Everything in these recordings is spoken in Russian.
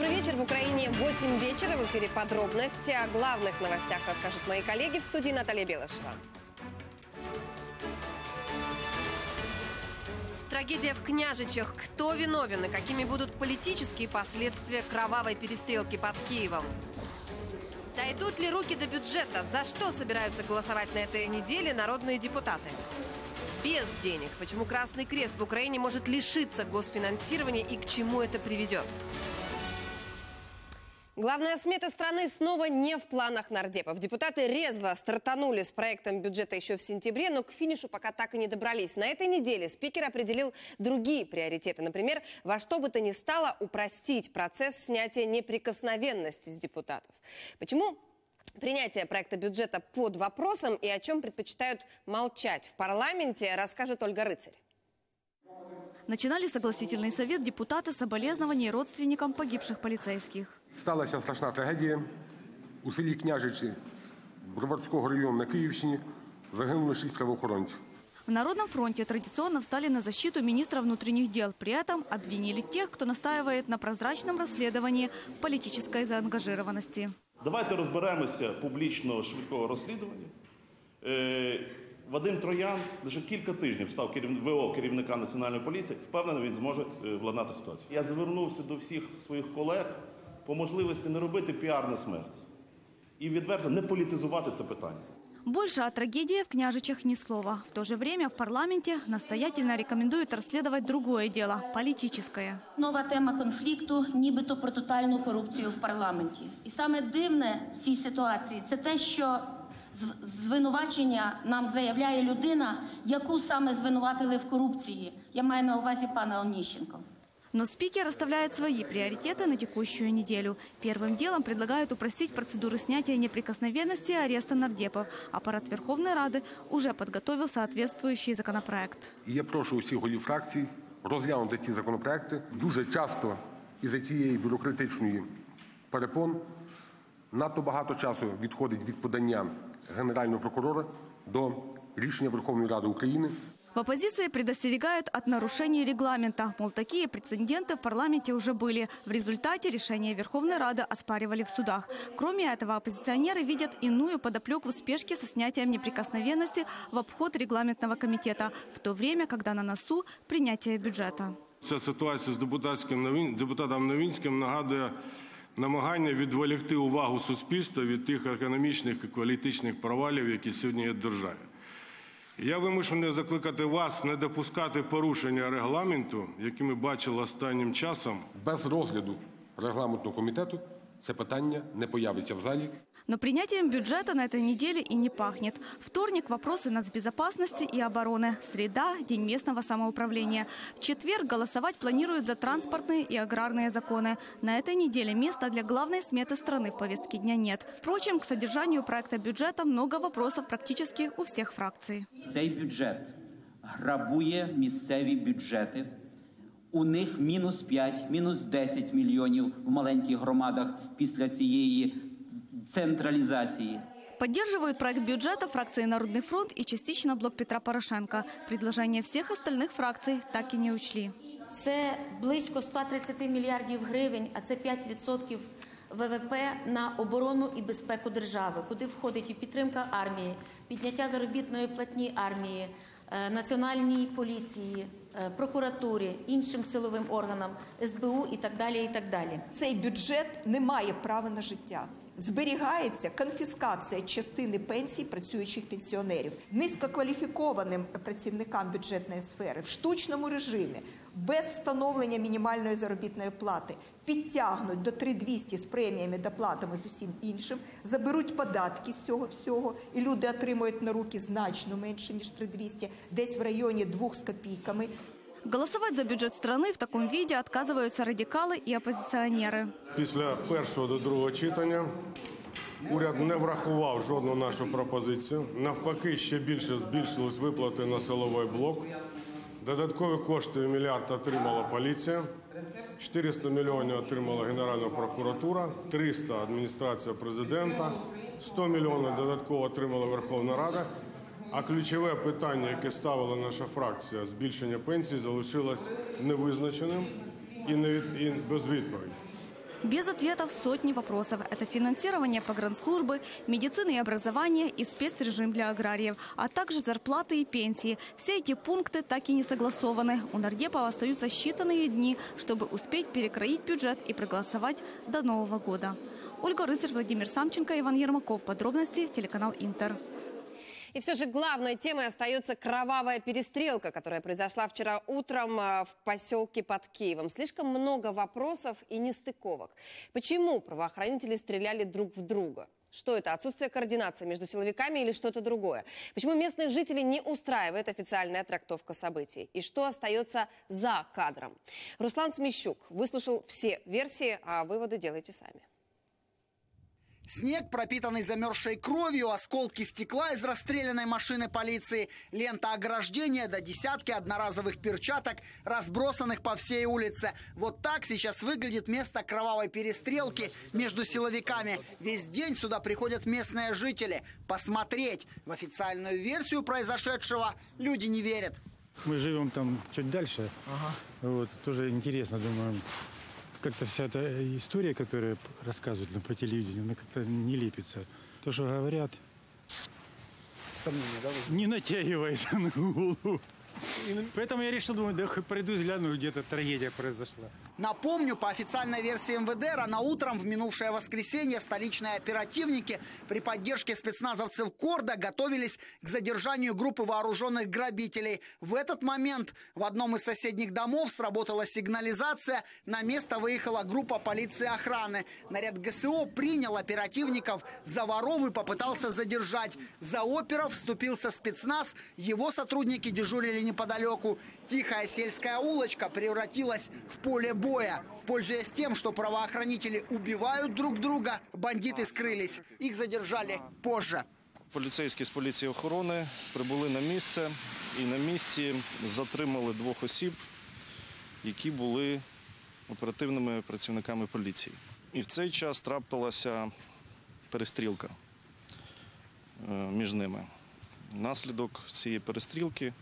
Добрый вечер. В Украине 8 вечера. В эфире подробности. О главных новостях расскажут мои коллеги в студии Наталья Белышева. Трагедия в Княжичах. Кто виновен и какими будут политические последствия кровавой перестрелки под Киевом? Дойдут ли руки до бюджета? За что собираются голосовать на этой неделе народные депутаты? Без денег. Почему Красный Крест в Украине может лишиться госфинансирования и к чему это приведет? Главная смета страны снова не в планах нардепов. Депутаты резво стартанули с проектом бюджета еще в сентябре, но к финишу пока так и не добрались. На этой неделе спикер определил другие приоритеты. Например, во что бы то ни стало упростить процесс снятия неприкосновенности с депутатов. Почему Принятие проекта бюджета под вопросом и о чем предпочитают молчать в парламенте, расскажет Ольга Рыцарь. Начинали согласительный совет депутаты соболезнований родственникам погибших полицейских. Сталася страшна трагедія. У селі Княжичі Броварського району на Київщині загинули шість правоохоронців. В Народном фронте традиционно встали на защиту министра внутренних дел. При этом обвинили тех, кто настаивает на прозрачном расследовании в политической заангажированности. Давайте розберемося публічно швидкого розслідування. Вадим Троян лише кілька тижнів став керів... ВО керівника національної поліції. Впевнений, він зможе е, владнати ситуацію. Я звернувся до всіх своїх колег по можливості не робити піар на смерть і відверто не політизувати це питання. Больше о трагедии в княжичах ни слова. В то же время в парламенте настоятельно рекомендуют расследовать другое дело – политическое. Нова тема конфлікту, нібито про тотальну корупцію в парламенті. І саме дивне в цій ситуації це те, що звинувачення нам заявляє людина, яку саме звинуватили в корупції. Я маю на увазі пана Оніщенко. Но спикер расставляет свои приоритеты на текущую неделю. Первым делом предлагают упростить процедуры снятия неприкосновенности и ареста нардепов. Аппарат Верховной Рады уже подготовил соответствующий законопроект. І я прошу усіх голів фракцій розглянути ці законопроекти. Дуже часто із-за цієї бюрократичної перепон надто багато часу відходить від подання Генерального прокурора до рішення Верховної Ради України. В оппозиции предостерегают от нарушений регламента. Мол, такие прецеденты в парламенте уже были. В результате решения Верховной Рады оспаривали в судах. Кроме этого, оппозиционеры видят иную подоплеку в спешке со снятием неприкосновенности в обход регламентного комитета, в то время, когда на носу принятие бюджета. Ця ситуація з депутатським Новін- депутатом Новінським нагадує намагання відволікти увагу суспільства від тих економічних і політичних провалів, які сьогодні є в державі. Я вимушений закликати вас не допускати порушення регламенту, які ми бачили останнім часом, Без розгляду регламентного комітету це питання не появиться в залі. Но принятием бюджета на этой неделе и не пахнет. Вторник – вопросы нацбезопасности и обороны. Среда – день местного самоуправления. В четверг голосовать планируют за транспортные и аграрные законы. На этой неделе места для главной сметы страны в повестке дня нет. Впрочем, к содержанию проекта бюджета много вопросов практически у всех фракций. Цей бюджет грабує місцеві бюджети. У них мінус 5, мінус 10 мільйонів в маленьких громадах після цієї централізації. Поддерживают проект бюджета фракции «Народный фронт» и частично блок Петра Порошенко. Предложения всех остальных фракций так и не учли. Це близько 130 мільярдів гривень, а це 5% ВВП на оборону і безпеку держави, куди входить і підтримка армії, підняття заробітної платні армії, е, національній поліції, е, прокуратурі, іншим силовим органам, СБУ і так далі. І так далі. Цей бюджет не має права на життя. Зберігається конфіскація частини пенсій працюючих пенсіонерів низькокваліфікованим працівникам бюджетної сфери в штучному режимі без встановлення мінімальної заробітної плати підтягнуть до 3200 з преміями, доплатами з усім іншим, заберуть податки з цього всього, і люди отримують на руки значно менше ніж 3200, десь в районі 2 з копійками. Голосовать за бюджет страны в таком виде отказываются радикалы и оппозиционеры. Після першого до другого читання уряд не врахував жодну нашу пропозицію. Навпаки, ще більше збільшились виплати на силовий блок. Додаткові кошти в мільярд отримала поліція, 400 мільйонів отримала Генеральна прокуратура, 300 – адміністрація президента, 100 мільйонів додатково отримала Верховна Рада. А ключове питання, яке ставила наша фракція, збільшення пенсій, залишилось невизначеним і, не від, і без відповіді. Без ответов сотни вопросов. Это финансирование погранслужбы, медицины и образования и спецрежим для аграриев, а также зарплаты и пенсии. Все эти пункты так и не согласованы. У нардепа остаются считанные дни, чтобы успеть перекроить бюджет и проголосовать до Нового года. Ольга Рыцарь, Владимир Самченко, Иван Ермаков. Подробности телеканал Интер. И все же главной темой остается кровавая перестрелка, которая произошла вчера утром а, в поселке под Киевом. Слишком много вопросов и нестыковок. Почему правоохранители стреляли друг в друга? Что это? Отсутствие координации между силовиками или что-то другое? Почему местных жителей не устраивает официальная трактовка событий? И что остается за кадром? Руслан Смещук выслушал все версии, а выводы делайте сами. Снег, пропитанный замерзшей кровью, осколки стекла из расстрелянной машины полиции, лента ограждения до десятки одноразовых перчаток, разбросанных по всей улице. Вот так сейчас выглядит место кровавой перестрелки между силовиками. Весь день сюда приходят местные жители посмотреть. В официальную версию произошедшего люди не верят. Мы живем там чуть дальше. Ага. Вот, тоже интересно, думаю, как-то вся эта история, которая рассказывают на по телевидению, она как-то не лепится. То, что говорят, Сомнения, да? не натягивается на голову. Поэтому я решил, думаю, да пройду взгляну, где-то трагедия произошла. Напомню, по официальной версии МВД, рано утром в минувшее воскресенье столичные оперативники при поддержке спецназовцев Корда готовились к задержанию группы вооруженных грабителей. В этот момент в одном из соседних домов сработала сигнализация. На место выехала группа полиции охраны. Наряд ГСО принял оперативников за воров и попытался задержать. За оперов вступился спецназ. Его сотрудники дежурили неподалеку. Тихая сельская улочка превратилась в поле боя. Пользуясь тем, что правоохранители убивают друг друга, бандиты скрылись. Их задержали позже. Поліцейські з поліції охорони прибули на місце і на місці затримали двох осіб, які були оперативними працівниками поліції. І в цей час трапилася перестрілка е, між ними. Наслідок цієї перестрілки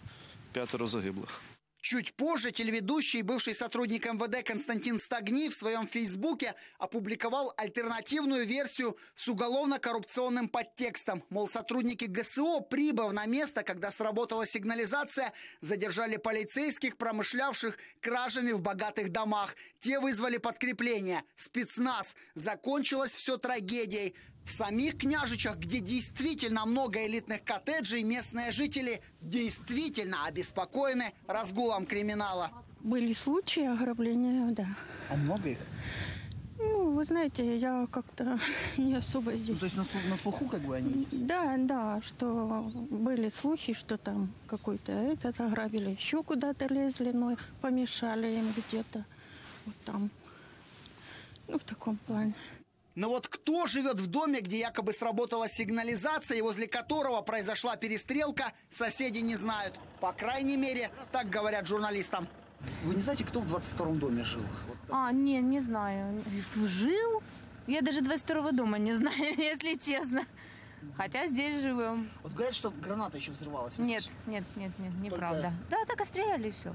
п'ятеро загиблих. Чуть позже телеведущий, бывший сотрудник МВД Константин Стагни в своем фейсбуке опубликовал альтернативную версию с уголовно-коррупционным подтекстом. Мол, сотрудники ГСО, прибыв на место, когда сработала сигнализация, задержали полицейских, промышлявших кражами в богатых домах. Те вызвали подкрепление. Спецназ. Закончилось все трагедией. В самих княжичах, где действительно много элитных коттеджей, местные жители действительно обеспокоены разгулом криминала. Были случаи ограбления, да. А много их? Ну, вы знаете, я как-то не особо здесь. Ну, то есть на, слу- на слуху как бы они есть? Да, да, что были слухи, что там какой-то этот ограбили, еще куда-то лезли, но помешали им где-то. Вот там. Ну, в таком плане. Но вот кто живет в доме, где якобы сработала сигнализация и возле которого произошла перестрелка, соседи не знают. По крайней мере, так говорят журналистам. Вы не знаете, кто в 22-м доме жил? А, не, не знаю. Жил? Я даже 22 дома не знаю, если честно. Хотя здесь живем. Вот говорят, что граната еще взрывалась. Нет, нет, нет, нет, неправда. Да, так и стреляли, и все.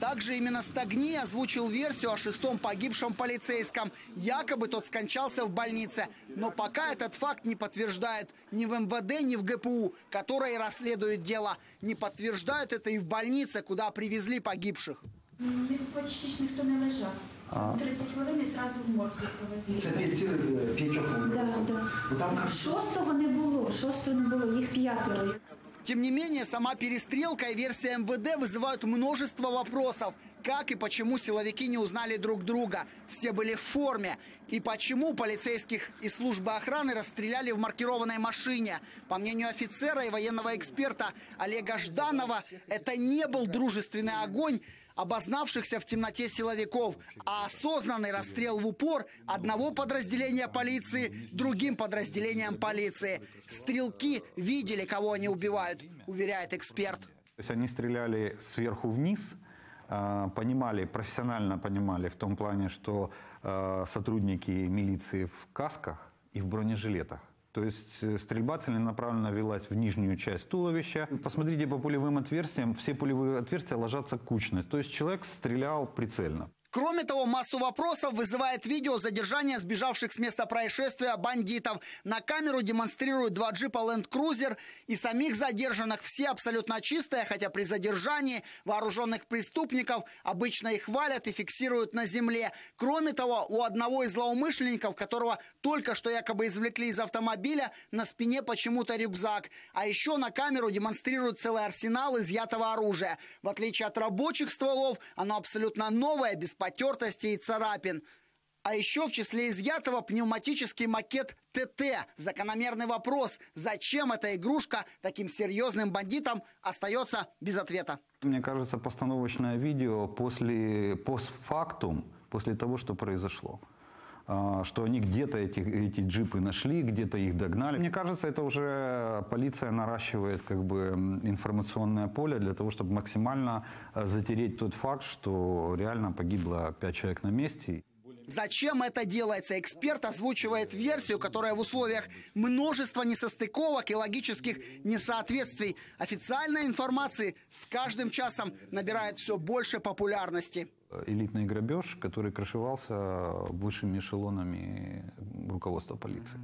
Также именно Стагни озвучил версию о шестом погибшем полицейском. Якобы тот скончался в больнице. Но пока этот факт не подтверждают ни в МВД, ни в ГПУ, которые расследуют дело. Не подтверждают это и в больнице, куда привезли погибших. Почти ж ніхто не лежав. 30 хвилин і зразу в морг проводили. п'ятьох. Да, да. Шостого не було, шостого не було, їх п'ятеро. Тем не менее, сама перестрелка и версия МВД вызывают множество вопросов. Как и почему силовики не узнали друг друга? Все были в форме. И почему полицейских и службы охраны расстреляли в маркированной машине? По мнению офицера и военного эксперта Олега Жданова, это не был дружественный огонь, обознавшихся в темноте силовиков, а осознанный расстрел в упор одного подразделения полиции другим подразделением полиции. Стрелки видели, кого они убивают, уверяет эксперт. То есть они стреляли сверху вниз, э, понимали, профессионально понимали в том плане, что э, сотрудники милиции в касках и в бронежилетах. То есть э, стрельба целенаправленно велась в нижнюю часть туловища. Посмотрите по пулевым отверстиям, все пулевые отверстия ложатся кучно. То есть человек стрелял прицельно. Кроме того, массу вопросов вызывает видео задержания сбежавших с места происшествия бандитов. На камеру демонстрируют два джипа Land Cruiser и самих задержанных. Все абсолютно чистые, хотя при задержании вооруженных преступников обычно их валят и фиксируют на земле. Кроме того, у одного из злоумышленников, которого только что якобы извлекли из автомобиля, на спине почему-то рюкзак. А еще на камеру демонстрируют целый арсенал изъятого оружия. В отличие от рабочих стволов, оно абсолютно новое, без потертостей и царапин. А еще в числе изъятого пневматический макет ТТ. Закономерный вопрос, зачем эта игрушка таким серьезным бандитам остается без ответа. Мне кажется, постановочное видео после постфактум, после того, что произошло. А, что они где-то эти, эти джипы нашли, где-то их догнали. Мне кажется, это уже полиция наращивает как бы информационное поле для того, чтобы максимально э, затереть тот факт, что реально погибло пять человек на месте. Зачем это делается? Эксперт озвучивает версию, которая в условиях множества несостыковок и логических несоответствий официальной информации с каждым часом набирает все больше популярности. Элитный грабеж, который крышевался высшими эшелонами руководства полиции.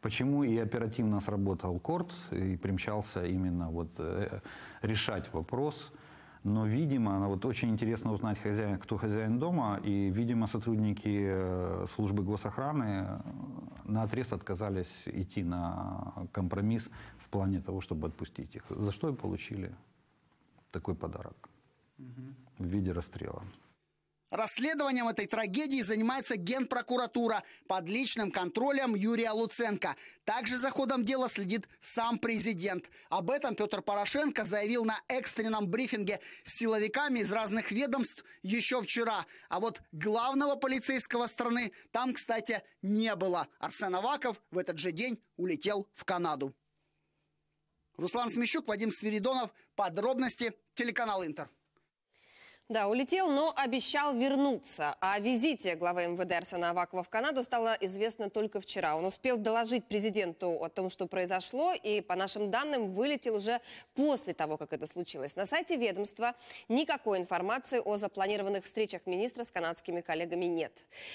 Почему и оперативно сработал Корт и примчался именно вот э, решать вопрос – но, видимо, вот очень интересно узнать, хозяин, кто хозяин дома, и, видимо, сотрудники э, службы госохраны э, на отрез отказались идти на компромисс в плане того, чтобы отпустить их. За что и получили такой подарок в виде расстрела. Расследованием этой трагедии занимается Генпрокуратура под личным контролем Юрия Луценко. Также за ходом дела следит сам президент. Об этом Петр Порошенко заявил на экстренном брифинге с силовиками из разных ведомств еще вчера. А вот главного полицейского страны там, кстати, не было. Арсен Аваков в этот же день улетел в Канаду. Руслан Смещук, Вадим Свиридонов. Подробности телеканал Интер. Да, улетел, но обещал вернуться. О визите главы МВД Арсена Авакова в Канаду стало известно только вчера. Он успел доложить президенту о том, что произошло, и, по нашим данным, вылетел уже после того, как это случилось. На сайте ведомства никакой информации о запланированных встречах министра с канадскими коллегами нет.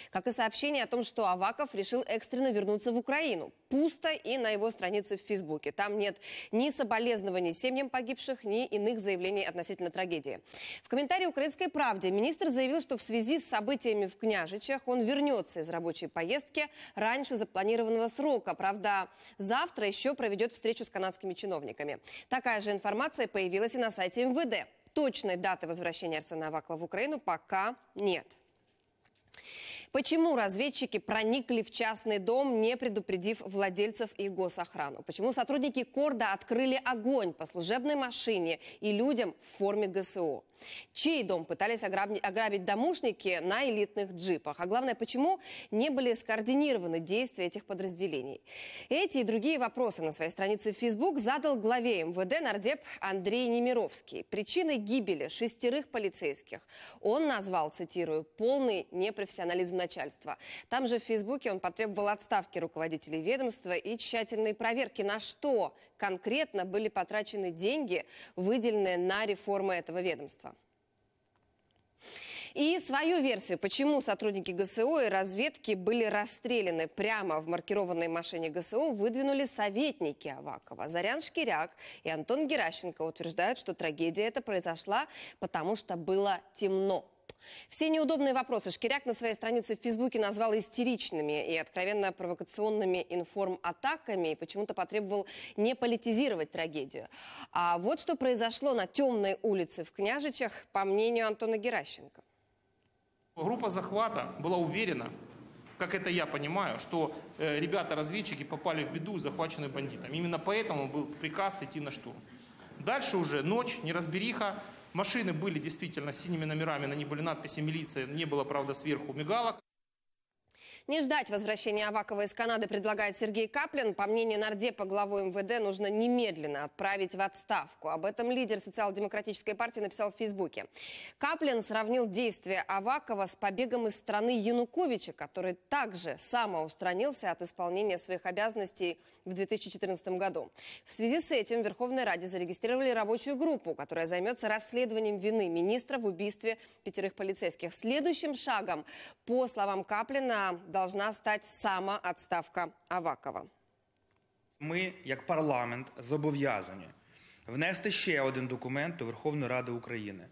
Как и сообщение о том, что Аваков решил экстренно вернуться в Украину. Пусто и на его странице в Фейсбуке. Там нет ни соболезнований семьям погибших, ни иных заявлений относительно трагедии. В комментарии «Украинской правде» министр заявил, что в связи с событиями в Княжичах он вернется из рабочей поездки раньше запланированного срока. Правда, завтра еще проведет встречу с канадскими чиновниками. Такая же информация появилась и на сайте МВД. Точной даты возвращения Арсена Авакова в Украину пока нет. Почему разведчики проникли в частный дом, не предупредив владельцев и госохрану? Почему сотрудники Корда открыли огонь по служебной машине и людям в форме ГСО? Чей дом пытались ограбить, домушники на элитных джипах? А главное, почему не были скоординированы действия этих подразделений? Эти и другие вопросы на своей странице в Facebook задал главе МВД нардеп Андрей Немировский. Причиной гибели шестерых полицейских он назвал, цитирую, «полный непрофессионализм начальства». Там же в Фейсбуке он потребовал отставки руководителей ведомства и тщательной проверки, на что конкретно были потрачены деньги, выделенные на реформы этого ведомства. И свою версию, почему сотрудники ГСО и разведки были расстреляны прямо в маркированной машине ГСО, выдвинули советники Авакова. Зарян Шкиряк и Антон Геращенко утверждают, что трагедия эта произошла, потому что было темно. Все неудобные вопросы Шкиряк на своей странице в Фейсбуке назвал истеричными и откровенно провокационными информ-атаками и почему-то потребовал не политизировать трагедию. А вот что произошло на темной улице в Княжичах, по мнению Антона Геращенко. Группа захвата была уверена, как это я понимаю, что э, ребята-разведчики попали в беду, захвачены бандитами. Именно поэтому был приказ идти на штурм. Дальше уже ночь, неразбериха. Машины были действительно с синими номерами, на них были надписи «милиция», не было, правда, сверху мигалок. Не ждать возвращения Авакова из Канады предлагает Сергей Каплин. По мнению нардепа, главу МВД нужно немедленно отправить в отставку. Об этом лидер социал-демократической партии написал в Фейсбуке. Каплин сравнил действия Авакова с побегом из страны Януковича, который также самоустранился от исполнения своих обязанностей в 2014 году. В связи с этим в Верховной Раде зарегистрировали рабочую группу, которая займется расследованием вины министра в убийстве пятерых полицейских. Следующим шагом, по словам Каплина, должна стати самоотставка Авакова. Ми, як парламент, зобов'язані внести ще один документ до Верховної Ради України.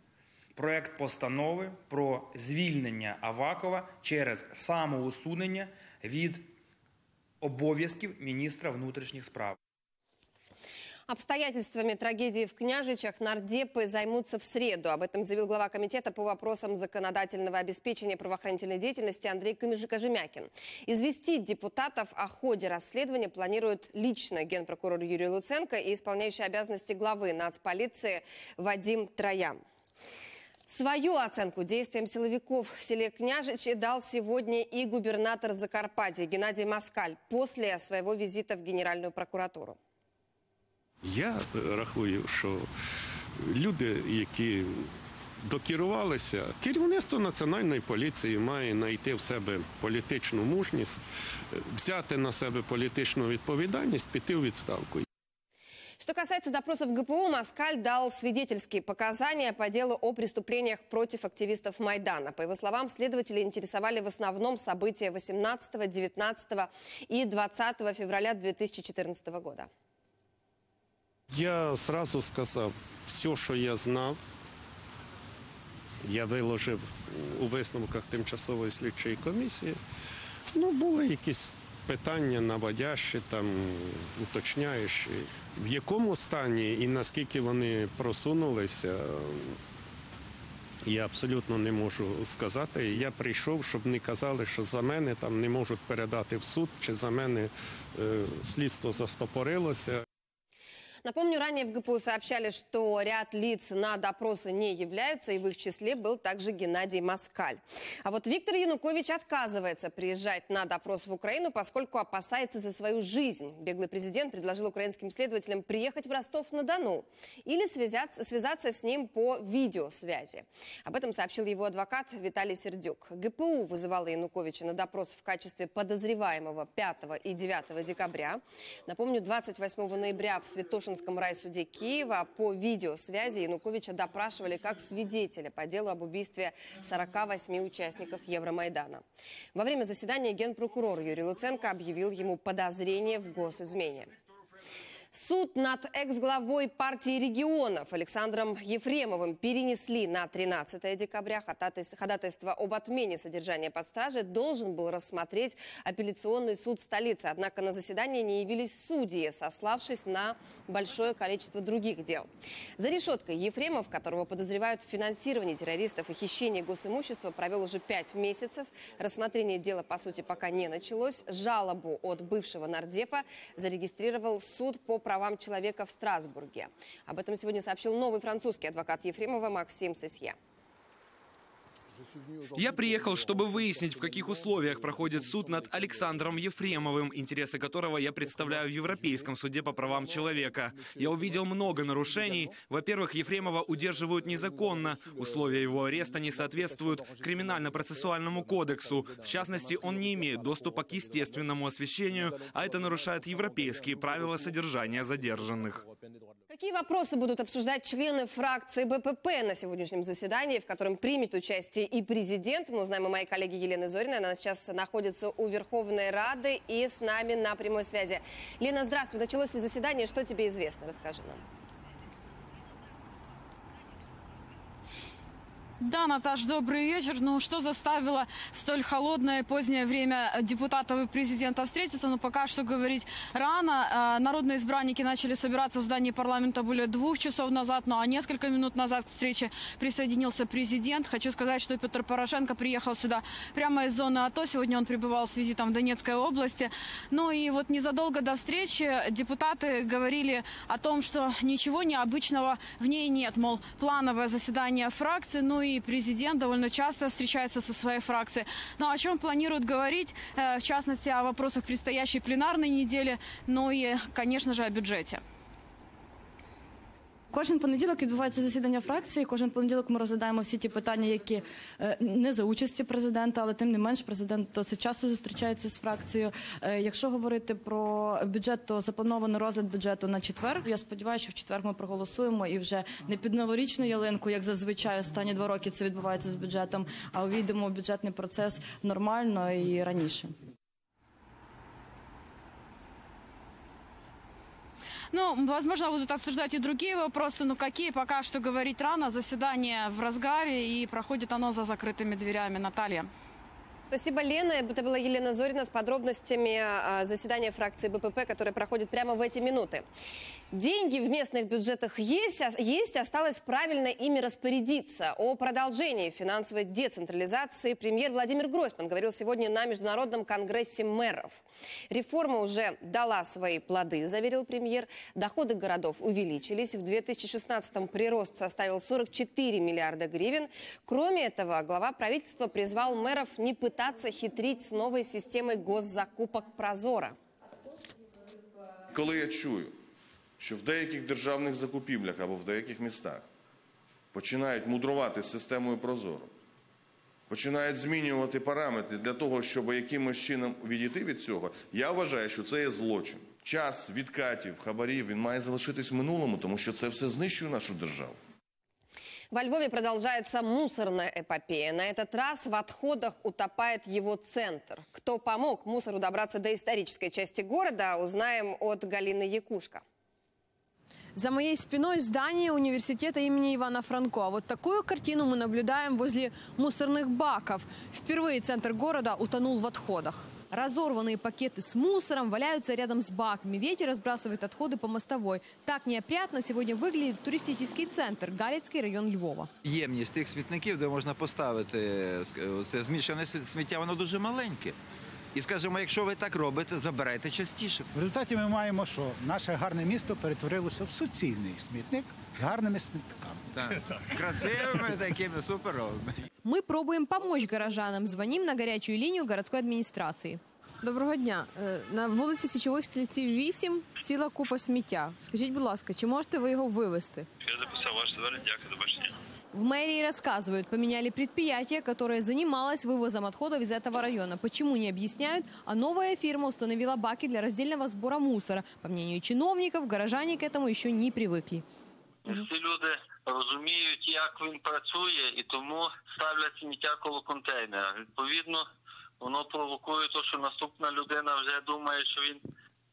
Проект постанови про звільнення Авакова через самоусунення від обов'язків міністра внутрішніх справ. Обстоятельствами трагедии в Княжичах нардепы займутся в среду. Об этом заявил глава комитета по вопросам законодательного обеспечения правоохранительной деятельности Андрей Кожемякин. Известить депутатов о ходе расследования планирует лично генпрокурор Юрий Луценко и исполняющий обязанности главы нацполиции Вадим Троян. Свою оценку действиям силовиков в селе Княжичи дал сегодня и губернатор Закарпатья Геннадий Маскаль после своего визита в Генеральную прокуратуру. Я рахую, що люди, які докерувалися, керівництво національної поліції має знайти в себе політичну мужність, взяти на себе політичну відповідальність, піти у відставку. Что касается допросов ГПУ, Маскаль дал свидетельские показания по делу о преступлениях против активистов Майдана. По его словам, следователи интересовали в основном события 18, 19 и 20 февраля 2014 года. Я зразу сказав, все, що я знав, я виложив у висновках тимчасової слідчої комісії. Ну, були якісь питання наводящі, там, уточняючі. В якому стані і наскільки вони просунулися, я абсолютно не можу сказати. Я прийшов, щоб не казали, що за мене там не можуть передати в суд, чи за мене е, слідство застопорилося. Напомню, ранее в ГПУ сообщали, что ряд лиц на допросы не являются, и в их числе был также Геннадий Маскаль. А вот Виктор Янукович отказывается приезжать на допрос в Украину, поскольку опасается за свою жизнь. Беглый президент предложил украинским следователям приехать в Ростов-на-Дону или связаться, связаться с ним по видеосвязи. Об этом сообщил его адвокат Виталий Сердюк. ГПУ вызывала Януковича на допрос в качестве подозреваемого 5 и 9 декабря. Напомню, 28 ноября в Святошин Святошинском райсуде Киева. По видеосвязи Януковича допрашивали как свидетеля по делу об убийстве 48 участников Евромайдана. Во время заседания генпрокурор Юрий Луценко объявил ему подозрение в госизмене. Суд над экс-главой партии регионов Александром Ефремовым перенесли на 13 декабря. Ходатайство об отмене содержания под стражей должен был рассмотреть апелляционный суд столицы. Однако на заседание не явились судьи, сославшись на большое количество других дел. За решеткой Ефремов, которого подозревают в финансировании террористов и хищении госимущества, провел уже пять месяцев. Рассмотрение дела, по сути, пока не началось. Жалобу от бывшего нардепа зарегистрировал суд по правам человека в Страсбурге. Об этом сегодня сообщил новый французский адвокат Ефремова Максим Сесье. Я приехал, чтобы выяснить, в каких условиях проходит суд над Александром Ефремовым, интересы которого я представляю в Европейском суде по правам человека. Я увидел много нарушений. Во-первых, Ефремова удерживают незаконно. Условия его ареста не соответствуют криминально-процессуальному кодексу. В частности, он не имеет доступа к естественному освещению, а это нарушает европейские правила содержания задержанных. Какие вопросы будут обсуждать члены фракции БПП на сегодняшнем заседании, в котором примет участие и президент. Мы узнаем у моей коллеги Елены Зориной. Она сейчас находится у Верховной Рады и с нами на прямой связи. Лена, здравствуй. Началось ли заседание? Что тебе известно? Расскажи нам. Да, Наташ, добрый вечер. Ну, что заставило столь холодное позднее время депутатов и президента встретиться? Ну, пока что говорить рано. А, народные избранники начали собираться в здании парламента более двух часов назад, ну, а несколько минут назад к встрече присоединился президент. Хочу сказать, что Петр Порошенко приехал сюда прямо из зоны АТО. Сегодня он пребывал с визитом в Донецкой области. Ну, и вот незадолго до встречи депутаты говорили о том, что ничего необычного в ней нет. Мол, плановое заседание фракции, ну и и президент довольно часто встречается со своей фракцией. Но о чем планируют говорить, э, в частности, о вопросах предстоящей пленарной недели, ну и, конечно же, о бюджете. Кожен понеділок відбувається засідання фракції. Кожен понеділок ми розглядаємо всі ті питання, які е, не за участі президента, але тим не менш президент досить часто зустрічається з фракцією. Е, Якщо говорити про бюджет, то заплановано розгляд бюджету на четвер. Я сподіваюся, що в четвер ми проголосуємо і вже не під новорічну ялинку, як зазвичай останні два роки це відбувається з бюджетом, а увійдемо в бюджетний процес нормально і раніше. Ну, возможно, будут обсуждать и другие вопросы, но какие пока что говорить рано. Заседание в разгаре и проходит оно за закрытыми дверями. Наталья. Спасибо, Лена. Это была Елена Зорина с подробностями а, заседания фракции БПП, которое проходит прямо в эти минуты. Деньги в местных бюджетах есть, а- есть, осталось правильно ими распорядиться. О продолжении финансовой децентрализации премьер Владимир Гройсман говорил сегодня на Международном конгрессе мэров. Реформа уже дала свои плоды, заверил премьер. Доходы городов увеличились. В 2016-м прирост составил 44 миллиарда гривен. Кроме этого, глава правительства призвал мэров не пытаться хитрить с новой системой госзакупок «Прозора». Коли я чую, що в деяких державних закупівлях або в деяких містах починають мудрувати з системою Прозоро, починають змінювати параметри для того, щоб якимось чином відійти від цього, я вважаю, що це є злочин. Час відкатів, хабарів він має залишитись в минулому, тому що це все знищує нашу державу. Во Львове продолжается мусорная эпопея. На этот раз в отходах утопает его центр. Кто помог мусору добраться до исторической части города, узнаем от Галины Якушко. За моей спиной здание университета имени Ивана Франко. А вот такую картину мы наблюдаем возле мусорных баков. Впервые центр города утонул в отходах. Разорванные пакеты с мусором валяются рядом с баками. Ветер разбрасывает отходы по мостовой. Так неопрятно сегодня выглядит туристический центр, Галицкий район Львова. ємність тих смітників, де можна поставити е, це змішане сміття, воно дуже маленьке. І скажімо, якщо ви так робите, забирайте частіше. В результаті ми маємо, що наше гарне місто перетворилося в суцільний смітник з гарними смітниками. Так. Красивими такими суперовими. Мы пробуем помочь горожанам. Звоним на горячую линию городской администрации. Доброго дня. Е, На вулиці Січових стрільців 8 ціла купа сміття. Скажіть, будь ласка, чи можете ви його вивезти? Я записав ваше звернення, дякую, до бачення. В мэрии рассказывают, поменяли предприятие, которое занималось вывозом отходов из этого района. Почему не объясняют, а новая фирма установила баки для раздельного сбора мусора. По мнению чиновников, горожане к этому еще не привыкли. Всі люди розуміють, як він працює, і тому ставлять сміття коло контейнера. Відповідно, воно провокує те, що наступна людина вже думає, що він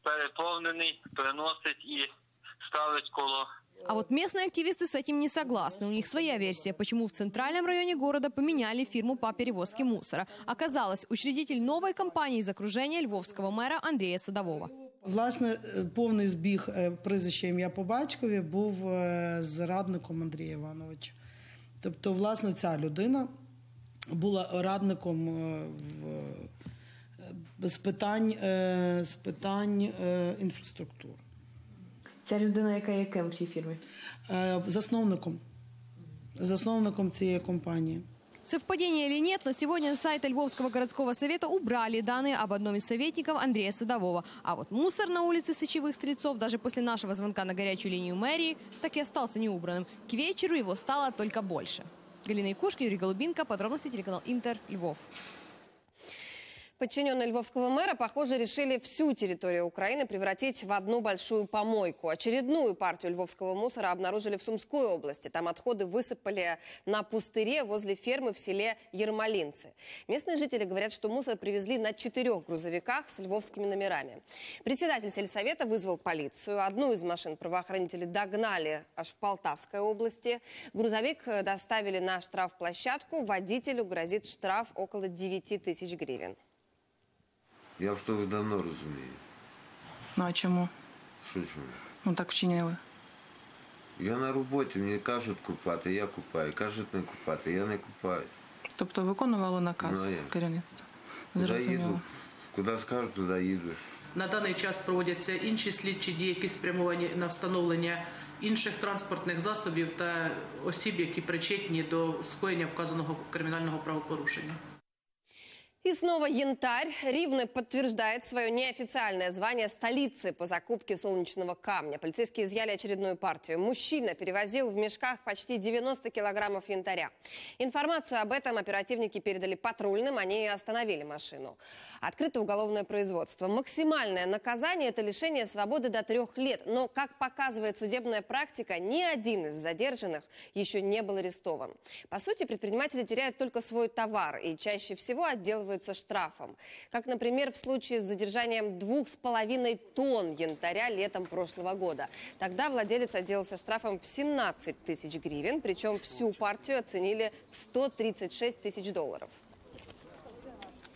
переповнений, приносить і ставить коло А вот местные активисты с этим не согласны. У них своя версия, почему в центральном районе города поменяли фирму по перевозке мусора. Оказалось, учредитель новой компании из окружения львовского мэра Андрея Садового. Власне, е, повний збіг е, прізвища ім'я по батькові був е, зрадником Андрія Івановича. Тобто, власне, ця людина була радником в, з питань, з питань інфраструктури. Ця людина, яка є кем в цій фірмі? Засновником, засновником цієї компанії. Совпадение или нет, но сегодня с сайта Львовского городского совета убрали данные об одном из советников Андрея Садового. А вот мусор на улице Сычевых Стрельцов даже после нашего звонка на горячую линию мэрии так и остался неубранным. К вечеру его стало только больше. Галина Якушка, Юрий Голубинка, подробности телеканал Интер, Львов. Подчиненные львовского мэра, похоже, решили всю территорию Украины превратить в одну большую помойку. Очередную партию львовского мусора обнаружили в Сумской области. Там отходы высыпали на пустыре возле фермы в селе Ермолинцы. Местные жители говорят, что мусор привезли на четырех грузовиках с львовскими номерами. Председатель сельсовета вызвал полицию. Одну из машин правоохранители догнали аж в Полтавской области. Грузовик э, доставили на штрафплощадку. Водителю грозит штраф около 9 тысяч гривен. Я в ви давно розумію. Ну а чому? Що чому? Ну так вчинили. Я на роботі, мені кажуть купати, я купаю. Кажуть не купати, я не купаю. Тобто виконували наказ Ну, а як керівництва. Куди Зрозуміло. Куди скажуть, туди їдеш. На даний час проводяться інші слідчі дії, які спрямовані на встановлення інших транспортних засобів та осіб, які причетні до скоєння вказаного кримінального правопорушення. И снова янтарь. Ривны подтверждает свое неофициальное звание столицы по закупке солнечного камня. Полицейские изъяли очередную партию. Мужчина перевозил в мешках почти 90 килограммов янтаря. Информацию об этом оперативники передали патрульным, они и остановили машину. Открыто уголовное производство. Максимальное наказание – это лишение свободы до трех лет. Но, как показывает судебная практика, ни один из задержанных еще не был арестован. По сути, предприниматели теряют только свой товар и чаще всего отделываются штрафом. Как, например, в случае с задержанием двух с половиной тонн янтаря летом прошлого года. Тогда владелец отделался штрафом в 17 тысяч гривен, причем всю партию оценили в 136 тысяч долларов.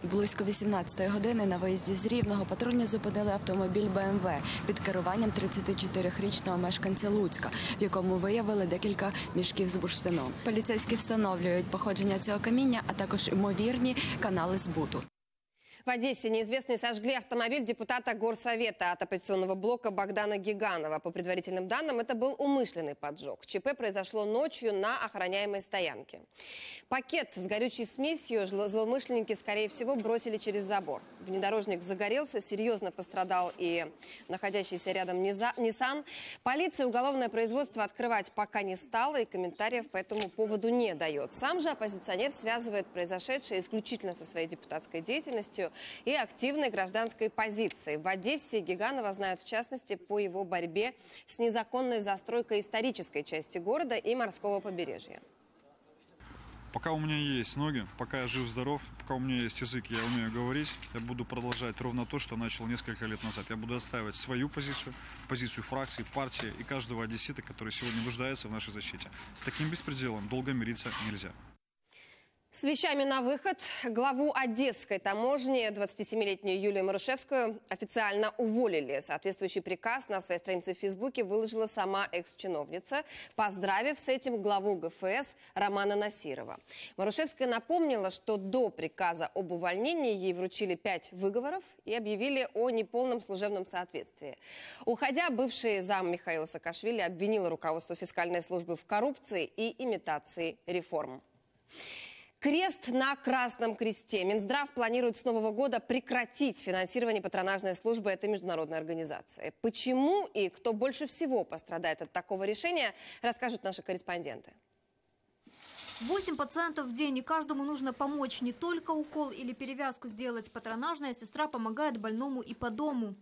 Близько 18-ї години на виїзді з Рівного патрульні зупинили автомобіль БМВ під керуванням 34-річного мешканця Луцька, в якому виявили декілька мішків з бурштином. Поліцейські встановлюють походження цього каміння, а також ймовірні канали збуту. В Одессе неизвестные сожгли автомобиль депутата Горсовета от оппозиционного блока Богдана Гиганова. По предварительным данным, это был умышленный поджог. ЧП произошло ночью на охраняемой стоянке. Пакет с горючей смесью зло- злоумышленники, скорее всего, бросили через забор. Внедорожник загорелся, серьезно пострадал и находящийся рядом Nissan. Полиция уголовное производство открывать пока не стала и комментариев по этому поводу не дает. Сам же оппозиционер связывает произошедшее исключительно со своей депутатской деятельностью и активной гражданской позицией. В Одессе Гиганова знают в частности по его борьбе с незаконной застройкой исторической части города и морского побережья. Пока у меня есть ноги, пока я жив-здоров, пока у меня есть язык, я умею говорить, я буду продолжать ровно то, что начал несколько лет назад. Я буду отстаивать свою позицию, позицию фракции, партии и каждого одессита, который сегодня нуждается в нашей защите. С таким беспределом долго мириться нельзя. С вещами на выход главу Одесской таможни 27-летнюю Юлию Марушевскую официально уволили. Соответствующий приказ на своей странице в Фейсбуке выложила сама экс-чиновница, поздравив с этим главу ГФС Романа Насирова. Марушевская напомнила, что до приказа об увольнении ей вручили пять выговоров и объявили о неполном служебном соответствии. Уходя, бывший зам Михаила Саакашвили обвинила руководство фискальной службы в коррупции и имитации реформ. Крест на Красном Кресте. Минздрав планирует с Нового года прекратить финансирование патронажной службы этой международной организации. Почему и кто больше всего пострадает от такого решения, расскажут наши корреспонденты. 8 пациентов в день, и каждому нужно помочь. Не только укол или перевязку сделать. Патронажная сестра помогает больному и по дому.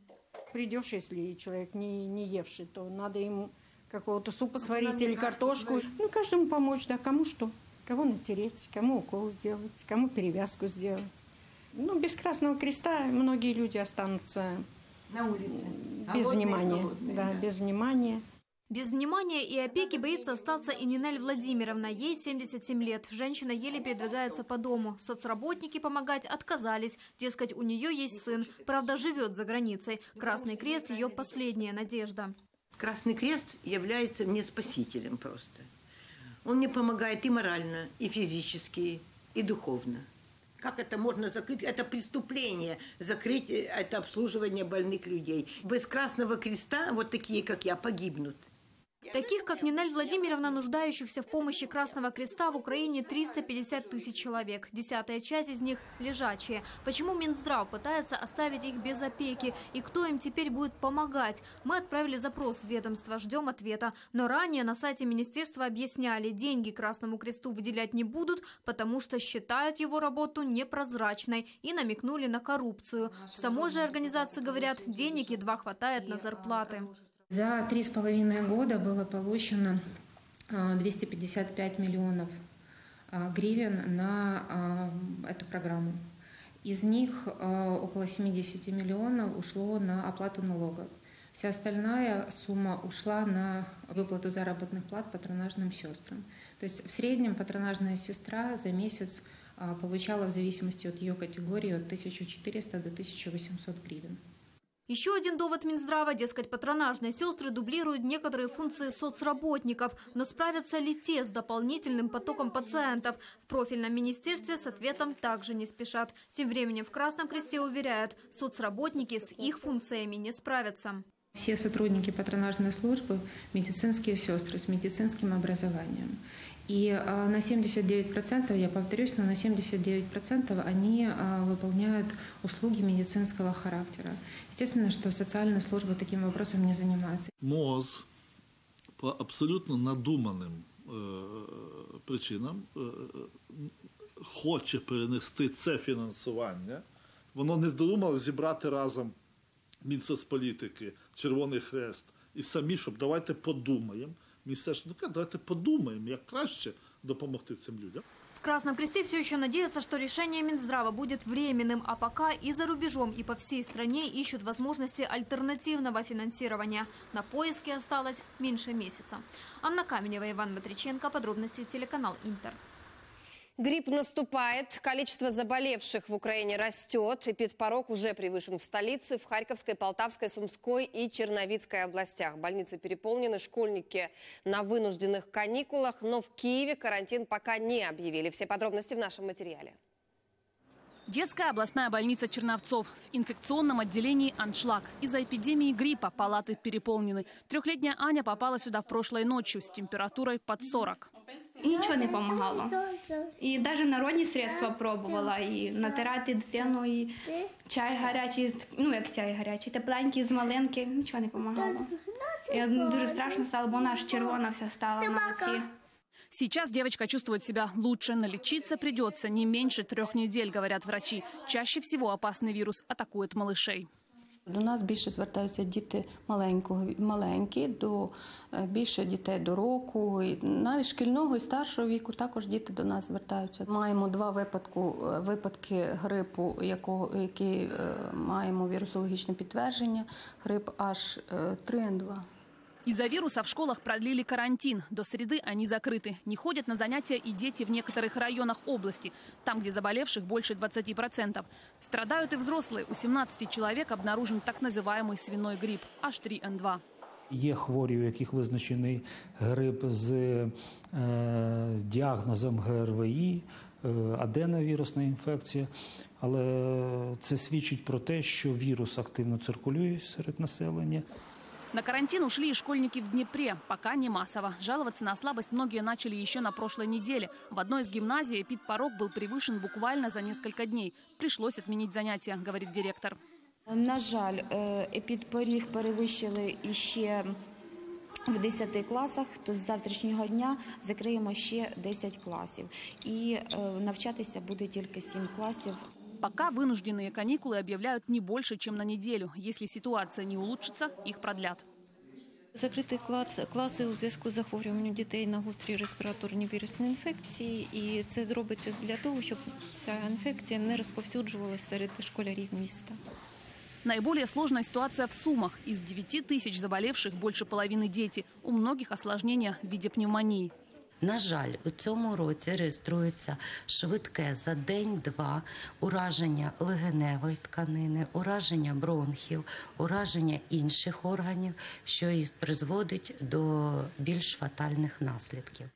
Придешь, если человек не, не евший, то надо ему какого-то супа сварить или картошку. Ну, каждому помочь, да, кому что. Кого натереть, кому укол сделать, кому перевязку сделать. Ну, без Красного Креста многие люди останутся На улице. без Голодные, внимания. голодные, да, да. без внимания. Без внимания и опеки боится остаться и Нинель Владимировна. Ей 77 лет. Женщина еле передвигается по дому. Соцработники помогать отказались. Дескать, у нее есть сын. Правда, живет за границей. Красный крест – ее последняя надежда. Красный Крест является мне спасителем просто. Он мне помогает и морально, и физически, и духовно. Как это можно закрыть? Это преступление, закрыть э, это обслуживание больных людей. Без Красного Креста вот такие, как я, погибнут. Таких, как Нинель Владимировна, нуждающихся в помощи Красного Креста в Украине 350 тысяч человек. Десятая часть из них – лежачие. Почему Минздрав пытается оставить их без опеки? И кто им теперь будет помогать? Мы отправили запрос в ведомство, ждем ответа. Но ранее на сайте министерства объясняли, деньги Красному Кресту выделять не будут, потому что считают его работу непрозрачной и намекнули на коррупцию. В самой же организации говорят, денег едва хватает на зарплаты. За три с половиной года было получено а, 255 миллионов а, гривен на а, эту программу. Из них а, около 70 миллионов ушло на оплату налогов. Вся остальная сумма ушла на выплату заработных плат патронажным сестрам. То есть в среднем патронажная сестра за месяц а, получала в зависимости от ее категории от 1400 до 1800 гривен. Еще один довод Минздрава, дескать, патронажные сестры дублируют некоторые функции соцработников. Но справятся ли те с дополнительным потоком пациентов? В профильном министерстве с ответом также не спешат. Тем временем в Красном Кресте уверяют, соцработники с их функциями не справятся. Все сотрудники патронажной службы – медицинские сестры с медицинским образованием. И на 79%, я повторюсь, но на 79% они выполняют услуги медицинского характера. Естественно, что социальная служба таким вопросом не занимается. МОЗ по абсолютно надуманим причинам хоче перенести це фінансування. Воно не здумало зібрати разом Мінсоцполітики, Червоний Хрест і самі, щоб давайте подумаємо. Міністерство ну, давайте подумаємо, як краще допомогти цим людям. В Красном Кресте все еще надеются, что решение Минздрава будет временным, а пока и за рубежом, и по всей стране ищут возможности альтернативного финансирования. На поиски осталось меньше месяца. Анна Каменева, Иван Матриченко. Подробности телеканал Интер. Грипп наступает, количество заболевших в Украине растет, эпидпорог уже превышен в столице, в Харьковской, Полтавской, Сумской и Черновицкой областях. Больницы переполнены, школьники на вынужденных каникулах, но в Киеве карантин пока не объявили. Все подробности в нашем материале. Детская областная больница Черновцов. В инфекционном отделении аншлаг. Из-за эпидемии гриппа палаты переполнены. Трехлетняя Аня попала сюда прошлой ночью с температурой под 40. І нічого не допомагало. І навіть народні средства пробувала, і натирати дитину, і чай гарячий, ну як чай гарячий, тепленький з малинки, нічого не допомагало. І дуже страшно стало, бо вона аж червона вся стала на лиці. Сейчас девочка чувствует себя лучше, но лечиться придется не меньше трех недель, говорят врачи. Чаще всего опасный вирус атакует малышей. До нас більше звертаються діти маленького маленькі, до більше дітей до року, і навіть шкільного і старшого віку також діти до нас звертаються. Маємо два випадку випадки грипу, якого які маємо вірусологічне підтвердження. Грип H3N2. Из-за вируса в школах продлили карантин. До среды они закрыты. Не ходят на занятия и дети в некоторых районах области, там, где заболевших больше 20%. Страдают и взрослые. У 17 человек обнаружен так называемый свиной грипп H3N2. Є хворі, у яких визначений грип з е, діагнозом ГРВІ, е, аденовірусна інфекція, але це свідчить про те, що вірус активно циркулює серед населення. На карантин ушли и школьники в Днепре, пока не массово. Жаловаться на слабость многие начали еще на прошлой неделе. В одной из гимназий эпидпорог был превышен буквально за несколько дней. Пришлось отменить занятия, говорит директор. На жаль, епідпоріг перевищили іще в 10 класах, то з завтрашнього дня закриємо ще 10 класів. І навчатися буде тільки 7 класів. Пока вынужденные каникулы объявляют не больше, чем на неделю. Если ситуация не улучшится, их продлят. Закриті класи у зв'язку з захворюванням дітей на гострі респіраторні вірусні інфекції, і це зробиться для того, щоб ця інфекція не розповсюджувалася серед школярів міста. Наиболее сложная ситуация в Сумах. Из 9 тысяч заболевших больше половины дети. У многих осложнения в виде пневмонии. На жаль, у цьому році реєструється швидке за день-два ураження легеневої тканини, ураження бронхів, ураження інших органів, що і призводить до більш фатальних наслідків.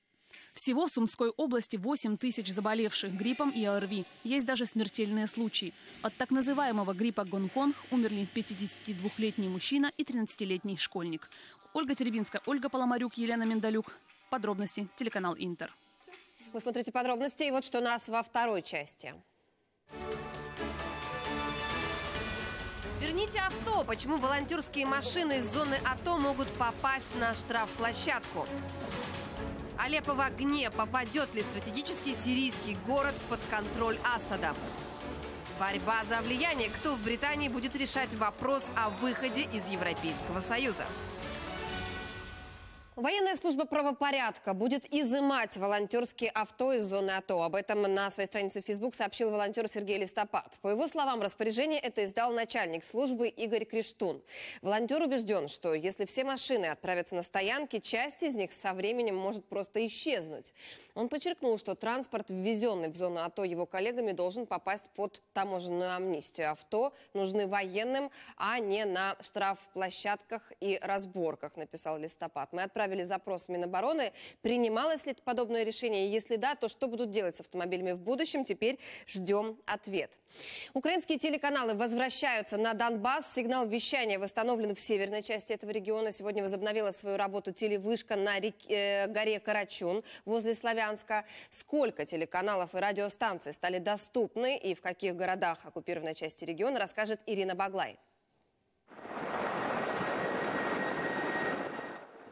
Всего в Сумской области 8 тысяч заболевших гриппом и ОРВИ. Есть даже смертельные случаи. От так называемого гриппа Гонконг умерли 52-летний мужчина и 13-летний школьник. Ольга Теребинская, Ольга Поломарюк, Елена Миндалюк. Подробности телеканал Интер. Вы смотрите подробности, и вот что у нас во второй части. Верните авто. Почему волонтерские машины из зоны АТО могут попасть на штрафплощадку? Алеппо в огне. Попадет ли стратегический сирийский город под контроль Асада? Борьба за влияние. Кто в Британии будет решать вопрос о выходе из Европейского Союза? Военная служба правопорядка будет изымать волонтерские авто из зоны АТО. Об этом на своей странице в Facebook сообщил волонтер Сергей Листопад. По его словам, распоряжение это издал начальник службы Игорь Криштун. Волонтер убежден, что если все машины отправятся на стоянки, часть из них со временем может просто исчезнуть. Он подчеркнул, что транспорт, ввезенный в зону АТО его коллегами, должен попасть под таможенную амнистию. Авто нужны военным, а не на штрафплощадках и разборках, написал Листопад. Мы отправим направили запрос в Минобороны. Принималось ли подобное решение? Если да, то что будут делать с автомобилями в будущем? Теперь ждем ответ. Украинские телеканалы возвращаются на Донбасс. Сигнал вещания восстановлен в северной части этого региона. Сегодня возобновила свою работу телевышка на реке, э, горе Карачун возле Славянска. Сколько телеканалов и радиостанций стали доступны и в каких городах оккупированной части региона, расскажет Ирина Баглай.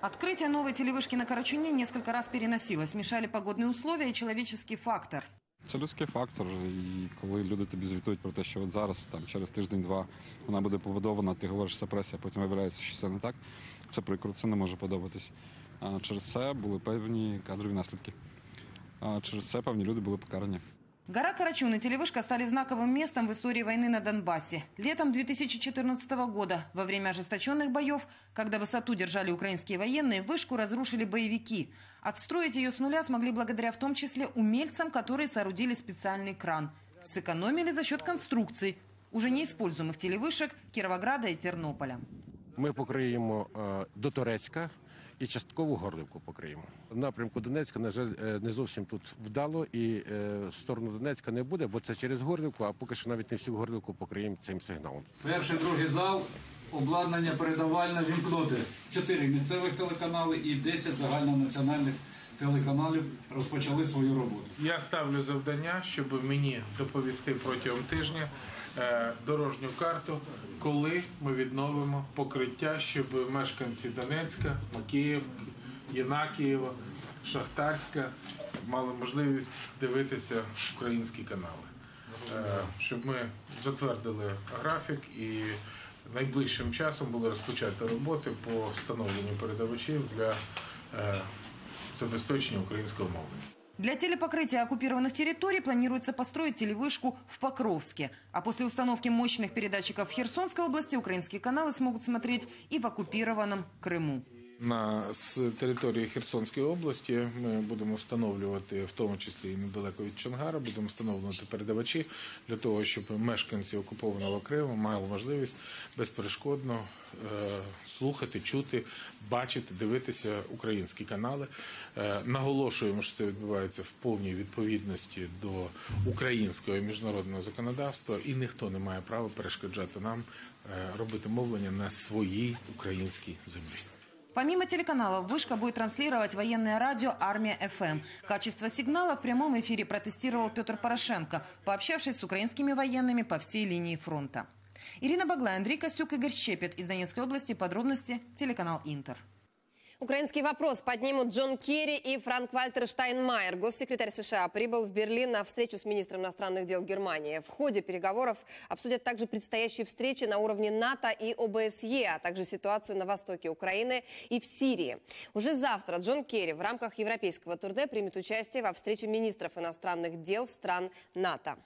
Открытие новой телевышки на Карачуне несколько раз переносилось. Мешали погодные условия и человеческий фактор. Це людський фактор, і коли люди тобі звітують про те, що от зараз, там через тиждень-два, вона буде побудована, ти говориш це пресі, а потім виявляється, що це не так. Це прикро, це не може подобатись. А через це були певні кадрові наслідки. А через це певні люди були покарані. Гора Карачун и телевышка стали знаковым местом в истории войны на Донбассе. Летом 2014 года, во время ожесточенных боев, когда высоту держали украинские военные, вышку разрушили боевики. Отстроить ее с нуля смогли благодаря в том числе умельцам, которые соорудили специальный кран. Сэкономили за счет конструкций, уже неиспользуемых телевышек Кировограда и Тернополя. Ми покриємо е, до Торецька І частково Горлівку покриємо. Напрямку Донецька, на жаль, е, не зовсім тут вдало, і е, в сторону Донецька не буде, бо це через Горлівку, а поки що навіть не всю Горлівку покриємо цим сигналом. Перший, другий зал, обладнання передавальне вімкнути. Чотири місцевих телеканали і 10 загальнонаціональних телеканалів розпочали свою роботу. Я ставлю завдання, щоб мені доповісти протягом тижня дорожню карту, коли ми відновимо покриття, щоб мешканці Донецька, Макіїв, Єнакієва, Шахтарська мали можливість дивитися українські канали. Е, Щоб ми затвердили графік і найближчим часом було розпочати роботи по встановленню передавачів для е, забезпечення українського мовлення. Для телепокрытия оккупированных территорий планируется построить телевышку в Покровске. А после установки мощных передатчиков в Херсонской области украинские каналы смогут смотреть и в оккупированном Крыму. На території Херсонської області ми будемо встановлювати, в тому числі і недалеко від Чонгара, будемо встановлювати передавачі для того, щоб мешканці окупованого Криму мали можливість безперешкодно е, слухати, чути, бачити, дивитися українські канали. Е, наголошуємо, що це відбувається в повній відповідності до українського і міжнародного законодавства, і ніхто не має права перешкоджати нам е, робити мовлення на своїй українській землі. Помимо телеканалов, Вышка будет транслировать военное радио «Армия ФМ». Качество сигнала в прямом эфире протестировал Петр Порошенко, пообщавшись с украинскими военными по всей линии фронта. Ирина Баглай, Андрей Костюк, Игорь Щепет. Из Донецкой области. Подробности. Телеканал «Интер». Украинский вопрос поднимут Джон Керри и Франк Вальтер Штайнмайер. Госсекретарь США прибыл в Берлин на встречу с министром иностранных дел Германии. В ходе переговоров обсудят также предстоящие встречи на уровне НАТО и ОБСЕ, а также ситуацию на востоке Украины и в Сирии. Уже завтра Джон Керри в рамках европейского турне примет участие во встрече министров иностранных дел стран НАТО.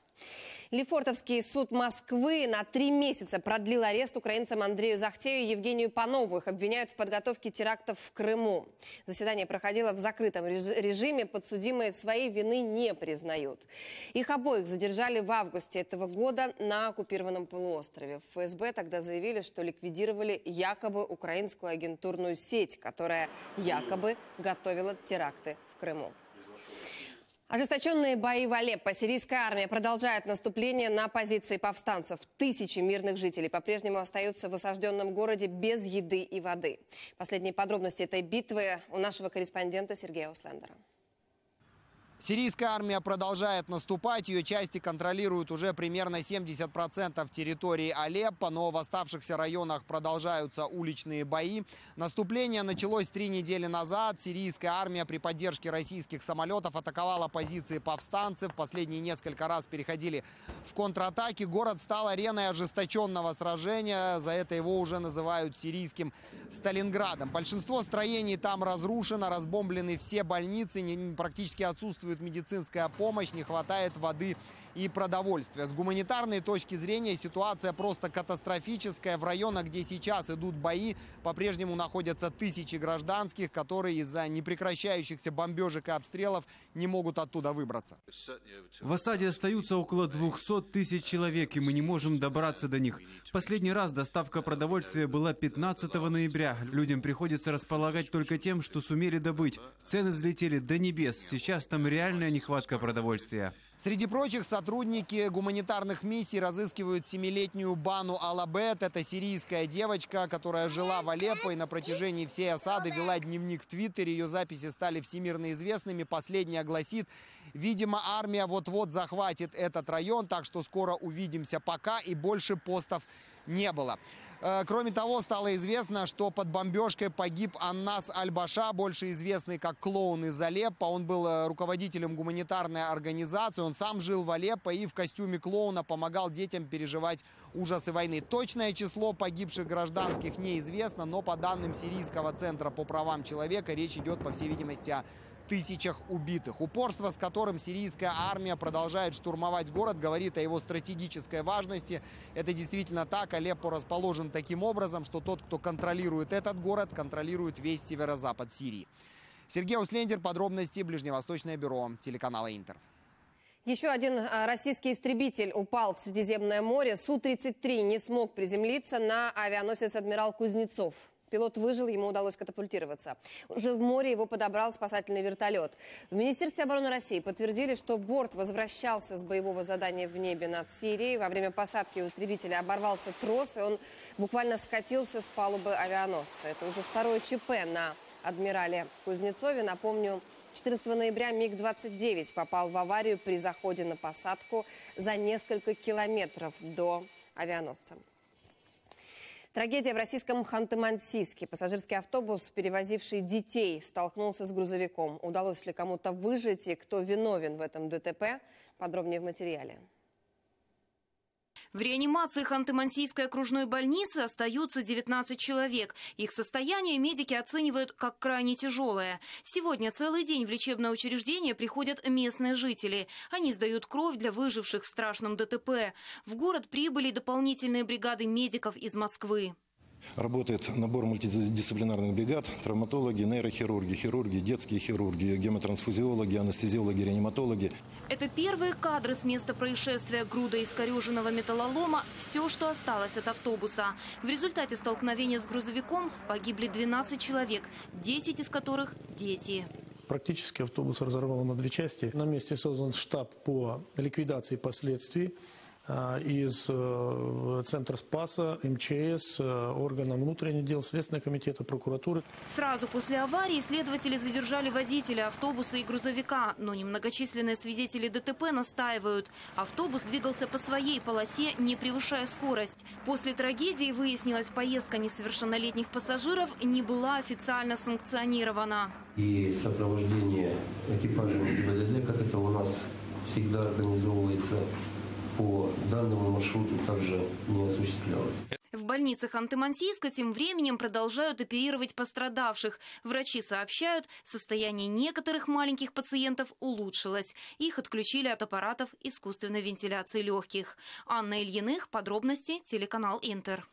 Лефортовский суд Москвы на три месяца продлил арест украинцам Андрею Захтею и Евгению Панову. Их обвиняют в подготовке терактов в Крыму. Заседание проходило в закрытом режиме. Подсудимые своей вины не признают. Их обоих задержали в августе этого года на оккупированном полуострове. В ФСБ тогда заявили, что ликвидировали якобы украинскую агентурную сеть, которая якобы готовила теракты в Крыму. Ожесточенные бои в Алеппо. Сирийская армия продолжает наступление на позиции повстанцев. Тысячи мирных жителей по-прежнему остаются в осажденном городе без еды и воды. Последние подробности этой битвы у нашего корреспондента Сергея Услендера. Сирийская армия продолжает наступать. Ее части контролируют уже примерно 70% территории Алеппо, но в оставшихся районах продолжаются уличные бои. Наступление началось три недели назад. Сирийская армия при поддержке российских самолетов атаковала позиции повстанцев. Последние несколько раз переходили в контратаки. Город стал ареной ожесточенного сражения. За это его уже называют сирийским Сталинградом. Большинство строений там разрушено, разбомблены все больницы, практически отсутствует отсутствует медицинская помощь, не хватает воды и продовольствия. С гуманитарной точки зрения ситуация просто катастрофическая. В районах, где сейчас идут бои, по-прежнему находятся тысячи гражданских, которые из-за непрекращающихся бомбежек и обстрелов не могут оттуда выбраться. В осаде остаются около 200 тысяч человек, и мы не можем добраться до них. Последний раз доставка продовольствия была 15 ноября. Людям приходится располагать только тем, что сумели добыть. Цены взлетели до небес. Сейчас там реальная нехватка продовольствия. Среди прочих сотрудники гуманитарных миссий разыскивают семилетнюю Бану Алабет. Это сирийская девочка, которая жила в Алеппо и на протяжении всей осады вела дневник в Твиттере. Ее записи стали всемирно известными. Последняя гласит, видимо, армия вот-вот захватит этот район, так что скоро увидимся пока и больше постов не было. Э, кроме того, стало известно, что под бомбежкой погиб Аннас Альбаша, больше известный как клоун из Алеппо. Он был э, руководителем гуманитарной организации, он сам жил в Алеппо и в костюме клоуна помогал детям переживать ужасы войны. Точное число погибших гражданских неизвестно, но по данным Сирийского центра по правам человека речь идет, по всей видимости, о тысячах убитых. Упорство, с которым сирийская армия продолжает штурмовать город, говорит о его стратегической важности. Это действительно так. Алеппо расположен таким образом, что тот, кто контролирует этот город, контролирует весь северо-запад Сирии. Сергей Услендер, подробности, Ближневосточное бюро, телеканала Интер. Еще один а, российский истребитель упал в Средиземное море. Су-33 не смог приземлиться на авианосец «Адмирал Кузнецов». Пилот выжил, ему удалось катапультироваться. Уже в море его подобрал спасательный вертолет. В Министерстве обороны России подтвердили, что борт возвращался с боевого задания в небе над Сирией. Во время посадки у истребителя оборвался трос, и он буквально скатился с палубы авианосца. Это уже второе ЧП на адмирале Кузнецове. Напомню, 14 ноября МиГ-29 попал в аварию при заходе на посадку за несколько километров до авианосца. Трагедия в российском Ханты-Мансийске. Пассажирский автобус, перевозивший детей, столкнулся с грузовиком. Удалось ли кому-то выжить и кто виновен в этом ДТП? Подробнее в материале. В реанимации Ханты-Мансийской окружной больницы остаются 19 человек. Их состояние медики оценивают как крайне тяжелое. Сегодня целый день в лечебное учреждение приходят местные жители. Они сдают кровь для выживших в страшном ДТП. В город прибыли дополнительные бригады медиков из Москвы. Работает набор мультидисциплинарных бригад, травматологи, нейрохирурги, хирурги, детские хирурги, гемотрансфузиологи, анестезиологи, реаниматологи. Это первые кадры с места происшествия груда искореженного металлолома – все, что осталось от автобуса. В результате столкновения с грузовиком погибли 12 человек, 10 из которых – дети. Практически автобус разорвало на две части. На месте создан штаб по ликвидации последствий. А, из э, Центра Спаса, МЧС, э, органа внутренних дел, Следственного комитета, прокуратуры. Сразу после аварии следователи задержали водителя автобуса и грузовика, но немногочисленные свидетели ДТП настаивают. Автобус двигался по своей полосе, не превышая скорость. После трагедии выяснилось, поездка несовершеннолетних пассажиров не была официально санкционирована. И сопровождение экипажем ГИБДД, как это у нас всегда организовывается, по данному маршруту также не осуществлялось. В больницах Ханты-Мансийска тем временем продолжают оперировать пострадавших. Врачи сообщают, состояние некоторых маленьких пациентов улучшилось. Их отключили от аппаратов искусственной вентиляции легких. Анна Ильиных, подробности, телеканал Интер.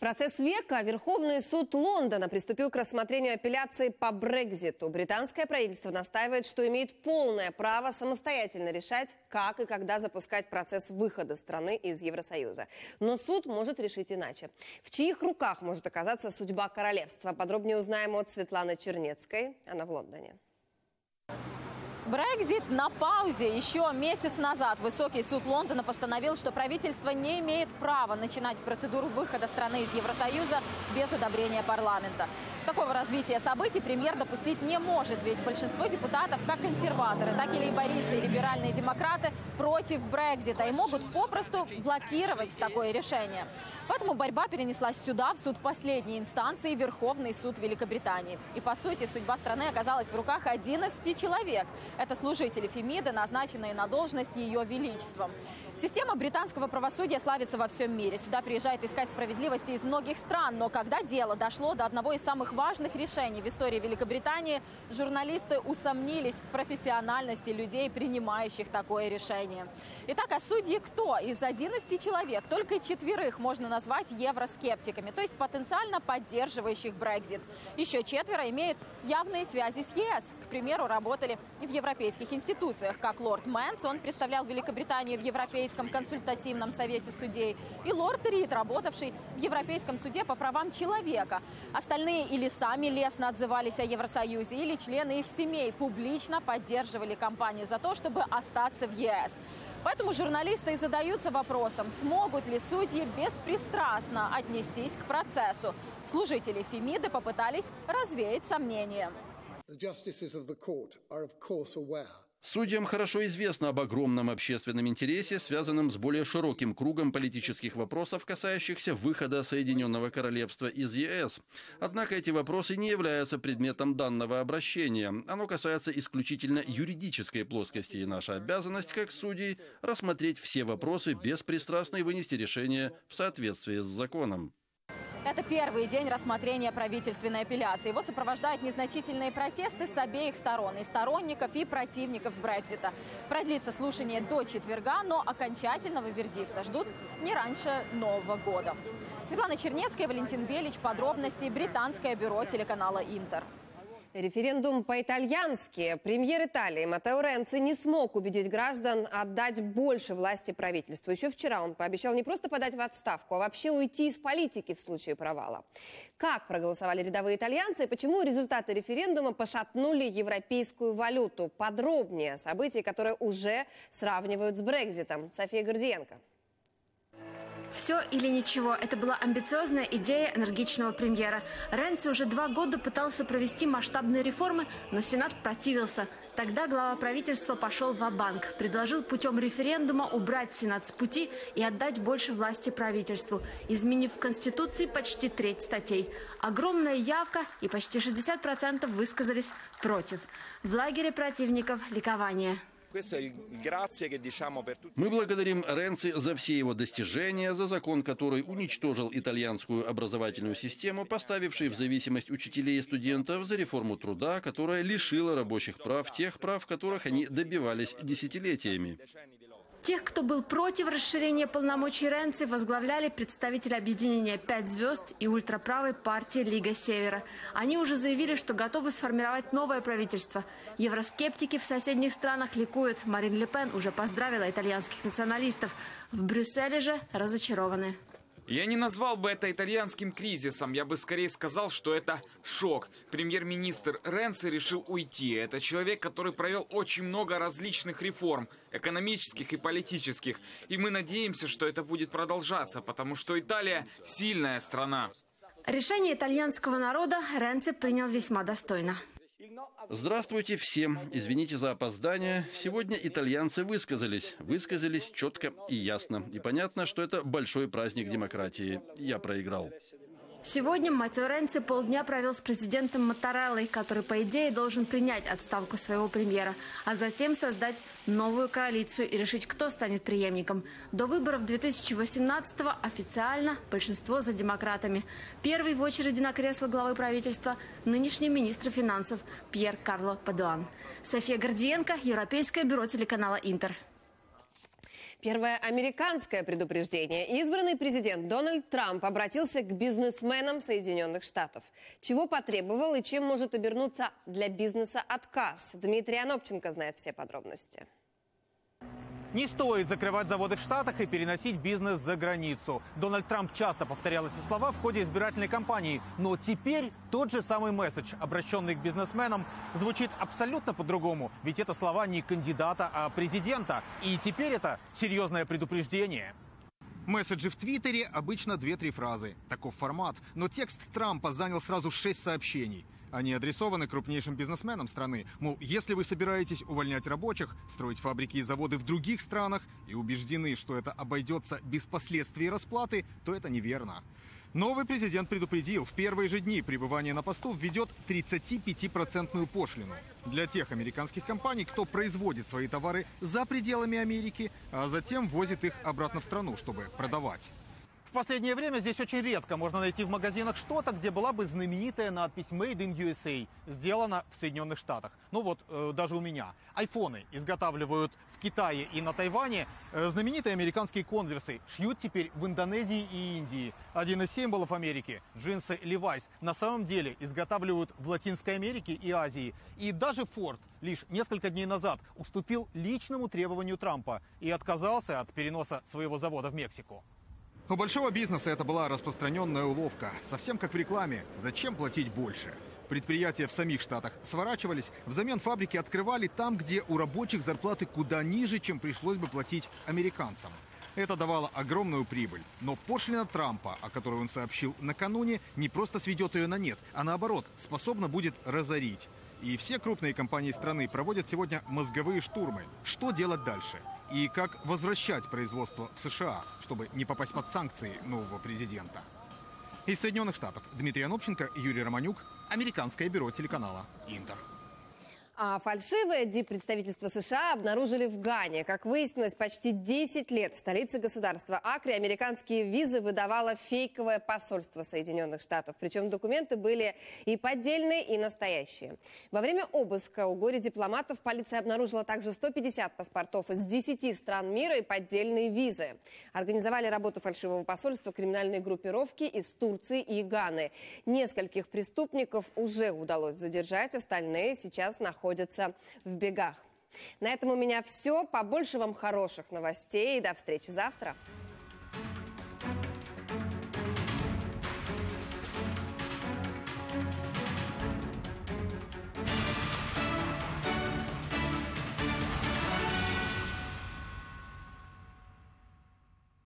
Процесс века Верховный суд Лондона приступил к рассмотрению апелляции по Брекзиту. Британское правительство настаивает, что имеет полное право самостоятельно решать, как и когда запускать процесс выхода страны из Евросоюза. Но суд может решить иначе. В чьих руках может оказаться судьба королевства? Подробнее узнаем от Светланы Чернецкой. Она в Лондоне. Брекзит на паузе. Еще месяц назад Высокий суд Лондона постановил, что правительство не имеет права начинать процедуру выхода страны из Евросоюза без одобрения парламента. Такого развития событий премьер допустить не может, ведь большинство депутатов, как консерваторы, так и лейбористы и либеральные демократы, против Брекзита и могут попросту блокировать такое решение. Поэтому борьба перенеслась сюда, в суд последней инстанции, Верховный суд Великобритании. И, по сути, судьба страны оказалась в руках 11 человек. Это служители Фемиды, назначенные на должность Ее Величеством. Система британского правосудия славится во всем мире. Сюда приезжает искать справедливости из многих стран. Но когда дело дошло до одного из самых важных решений в истории Великобритании, журналисты усомнились в профессиональности людей, принимающих такое решение. Итак, а судьи кто? Из 11 человек только четверых можно назвать евроскептиками, то есть потенциально поддерживающих Брекзит. Еще четверо имеют явные связи с ЕС. К примеру, работали в европейских институциях, как лорд Мэнс, он представлял Великобританию в Европейском консультативном совете судей, и лорд Рид, работавший в Европейском суде по правам человека. Остальные или сами лестно отзывались о Евросоюзе, или члены их семей публично поддерживали кампанию за то, чтобы остаться в ЕС. Поэтому журналисты и задаются вопросом, смогут ли судьи беспристрастно отнестись к процессу. Служители Фемиды попытались развеять сомнения. Судьям хорошо известно об огромном общественном интересе, связанном с более широким кругом политических вопросов, касающихся выхода Соединенного Королевства из ЕС. Однако эти вопросы не являются предметом данного обращения. Оно касается исключительно юридической плоскости, и наша обязанность, как судей, рассмотреть все вопросы беспристрастно и вынести решение в соответствии с законом. Это первый день рассмотрения правительственной апелляции. Его сопровождают незначительные протесты с обеих сторон, и сторонников, и противников Брекзита. Продлится слушание до четверга, но окончательного вердикта ждут не раньше Нового года. Светлана Чернецкая, Валентин Белич. Подробности. Британское бюро телеканала «Интер». Референдум по-итальянски. Премьер Италии Матео Ренци не смог убедить граждан отдать больше власти правительству. Еще вчера он пообещал не просто подать в отставку, а вообще уйти из политики в случае провала. Как проголосовали рядовые итальянцы и почему результаты референдума пошатнули европейскую валюту? Подробнее о событии, которые уже сравнивают с Брекзитом. София Гордиенко. Все или ничего – это была амбициозная идея энергичного премьера. Ренци уже два года пытался провести масштабные реформы, но Сенат противился. Тогда глава правительства пошел в банк предложил путем референдума убрать Сенат с пути и отдать больше власти правительству, изменив в Конституции почти треть статей. Огромная явка и почти 60% высказались против. В лагере противников ликование. Мы благодарим Ренци за все его достижения, за закон, который уничтожил итальянскую образовательную систему, поставивший в зависимость учителей и студентов, за реформу труда, которая лишила рабочих прав тех прав, которых они добивались десятилетиями. Тех, кто был против расширения полномочий Ренци, возглавляли представители объединения «Пять звезд» и ультраправой партии «Лига Севера». Они уже заявили, что готовы сформировать новое правительство. Евроскептики в соседних странах ликуют. Марин Ле Пен уже поздравила итальянских националистов. В Брюсселе же разочарованы. Я не назвал бы это итальянским кризисом, я бы скорее сказал, что это шок. Премьер-министр Ренци решил уйти. Это человек, который провел очень много различных реформ, экономических и политических. И мы надеемся, что это будет продолжаться, потому что Италия сильная страна. Решение итальянского народа Ренци принял весьма достойно. Здравствуйте всем. Извините за опоздание. Сегодня итальянцы высказались. Высказались четко и ясно. И понятно, что это большой праздник демократии. Я проиграл. Сегодня Матео Ренци полдня провел с президентом Мотореллой, который, по идее, должен принять отставку своего премьера, а затем создать новую коалицию и решить, кто станет преемником. До выборов 2018-го официально большинство за демократами. Первый в очереди на кресло главы правительства – нынешний министр финансов Пьер Карло Падуан. София Гордиенко, Европейское бюро телеканала «Интер». Первое американское предупреждение. Избранный президент Дональд Трамп обратился к бизнесменам Соединенных Штатов. Чего потребовал и чем может обернуться для бизнеса отказ? Дмитрий Анопченко знает все подробности. Не стоит закрывать заводы в Штатах и переносить бизнес за границу. Дональд Трамп часто повторял эти слова в ходе избирательной кампании. Но теперь тот же самый месседж, обращенный к бизнесменам, звучит абсолютно по-другому. Ведь это слова не кандидата, а президента. И теперь это серьезное предупреждение. Месседжи в Твиттере обычно 2-3 фразы. Таков формат. Но текст Трампа занял сразу 6 сообщений – они адресованы крупнейшим бизнесменам страны. Мол, если вы собираетесь увольнять рабочих, строить фабрики и заводы в других странах и убеждены, что это обойдется без последствий расплаты, то это неверно. Новый президент предупредил, в первые же дни пребывания на посту введет 35-процентную пошлину для тех американских компаний, кто производит свои товары за пределами Америки, а затем возит их обратно в страну, чтобы продавать. В последнее время здесь очень редко можно найти в магазинах что-то, где была бы знаменитая надпись «Made in USA», сделана в Соединенных Штатах. Ну вот, э, даже у меня. Айфоны изготавливают в Китае и на Тайване. Э, знаменитые американские конверсы шьют теперь в Индонезии и Индии. Один из символов Америки – джинсы Levi's – на самом деле изготавливают в Латинской Америке и Азии. И даже Ford лишь несколько дней назад уступил личному требованию Трампа и отказался от переноса своего завода в Мексику. У большого бизнеса это была распространенная уловка. Совсем как в рекламе. Зачем платить больше? Предприятия в самих штатах сворачивались, взамен фабрики открывали там, где у рабочих зарплаты куда ниже, чем пришлось бы платить американцам. Это давало огромную прибыль. Но пошлина Трампа, о которой он сообщил накануне, не просто сведет ее на нет, а наоборот, способна будет разорить. И все крупные компании страны проводят сегодня мозговые штурмы. Что делать дальше? И как возвращать производство в США, чтобы не попасть под санкции нового президента. Из Соединенных Штатов Дмитрий Анопченко, Юрий Романюк, Американское бюро телеканала «Интер». А фальшивое диппредставительство США обнаружили в Гане. Как выяснилось, почти 10 лет в столице государства Акре американские визы выдавало фейковое посольство Соединенных Штатов. Причем документы были и поддельные, и настоящие. Во время обыска у горе-дипломатов полиция обнаружила также 150 паспортов из 10 стран мира и поддельные визы. Организовали работу фальшивого посольства криминальные группировки из Турции и Ганы. Нескольких преступников уже удалось задержать, остальные сейчас находятся находятся в бегах. На этом у меня все. Побольше вам хороших новостей до встречи завтра.